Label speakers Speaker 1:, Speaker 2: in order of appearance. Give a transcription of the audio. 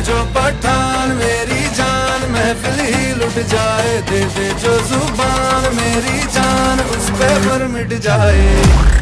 Speaker 1: जो पठान मेरी जान महफिल ही लुट जाए, दे दे जो ज़ुबान मेरी जान उस पे पर मिट जाए।